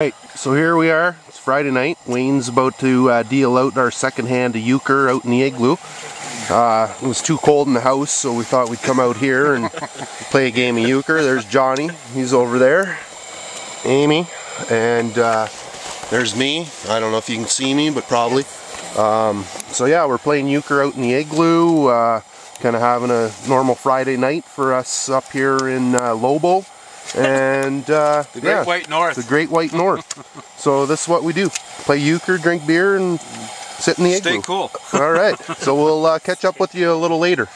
Right, so here we are. It's Friday night. Wayne's about to uh, deal out our second-hand euchre out in the igloo. Uh, it was too cold in the house, so we thought we'd come out here and play a game of euchre. There's Johnny. He's over there. Amy. And uh, there's me. I don't know if you can see me, but probably. Um, so yeah, we're playing euchre out in the igloo. Uh, kind of having a normal Friday night for us up here in uh, Lobo and uh, the Great yeah, White North. The Great White North. so this is what we do: play euchre, drink beer, and sit in the Stay igloo. cool. All right. So we'll uh, catch up with you a little later.